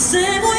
Senhor.